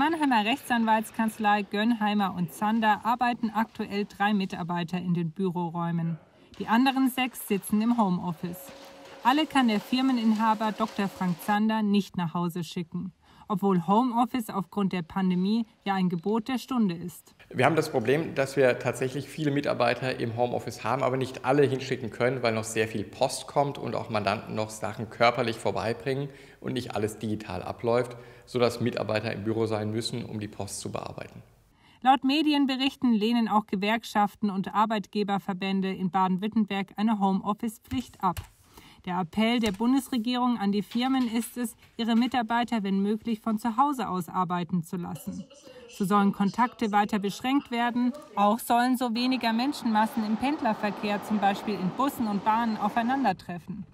Mannheimer Rechtsanwaltskanzlei Gönnheimer und Zander arbeiten aktuell drei Mitarbeiter in den Büroräumen. Die anderen sechs sitzen im Homeoffice. Alle kann der Firmeninhaber Dr. Frank Zander nicht nach Hause schicken obwohl Homeoffice aufgrund der Pandemie ja ein Gebot der Stunde ist. Wir haben das Problem, dass wir tatsächlich viele Mitarbeiter im Homeoffice haben, aber nicht alle hinschicken können, weil noch sehr viel Post kommt und auch Mandanten noch Sachen körperlich vorbeibringen und nicht alles digital abläuft, sodass Mitarbeiter im Büro sein müssen, um die Post zu bearbeiten. Laut Medienberichten lehnen auch Gewerkschaften und Arbeitgeberverbände in Baden-Württemberg eine Homeoffice-Pflicht ab. Der Appell der Bundesregierung an die Firmen ist es, ihre Mitarbeiter, wenn möglich, von zu Hause aus arbeiten zu lassen. So sollen Kontakte weiter beschränkt werden. Auch sollen so weniger Menschenmassen im Pendlerverkehr, zum Beispiel in Bussen und Bahnen, aufeinandertreffen.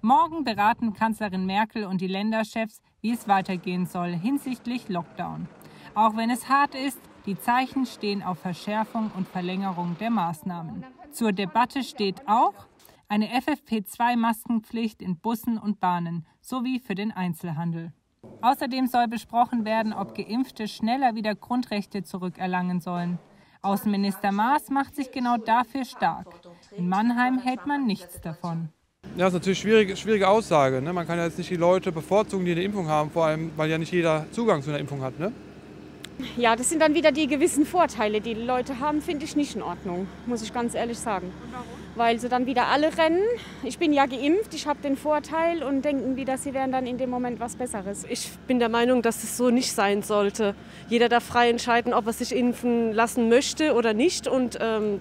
Morgen beraten Kanzlerin Merkel und die Länderchefs, wie es weitergehen soll hinsichtlich Lockdown. Auch wenn es hart ist, die Zeichen stehen auf Verschärfung und Verlängerung der Maßnahmen. Zur Debatte steht auch, eine FFP2-Maskenpflicht in Bussen und Bahnen sowie für den Einzelhandel. Außerdem soll besprochen werden, ob Geimpfte schneller wieder Grundrechte zurückerlangen sollen. Außenminister Maas macht sich genau dafür stark. In Mannheim hält man nichts davon. Ja, das ist natürlich eine schwierige, schwierige Aussage. Ne? Man kann ja jetzt nicht die Leute bevorzugen, die eine Impfung haben, vor allem, weil ja nicht jeder Zugang zu einer Impfung hat. Ne? Ja, das sind dann wieder die gewissen Vorteile, die, die Leute haben, finde ich nicht in Ordnung, muss ich ganz ehrlich sagen. Weil sie dann wieder alle rennen. Ich bin ja geimpft, ich habe den Vorteil und denken wieder, sie wären dann in dem Moment was Besseres. Ich bin der Meinung, dass es so nicht sein sollte. Jeder darf frei entscheiden, ob er sich impfen lassen möchte oder nicht. Und ähm,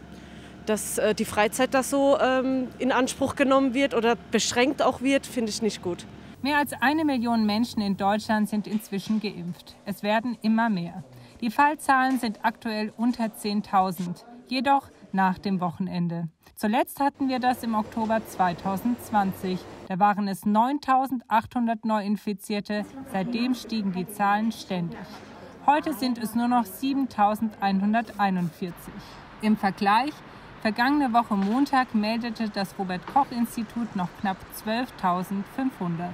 dass äh, die Freizeit da so ähm, in Anspruch genommen wird oder beschränkt auch wird, finde ich nicht gut. Mehr als eine Million Menschen in Deutschland sind inzwischen geimpft. Es werden immer mehr. Die Fallzahlen sind aktuell unter 10.000, jedoch nach dem Wochenende. Zuletzt hatten wir das im Oktober 2020. Da waren es 9.800 Neuinfizierte. Seitdem stiegen die Zahlen ständig. Heute sind es nur noch 7.141. Im Vergleich, vergangene Woche Montag meldete das Robert Koch Institut noch knapp 12.500.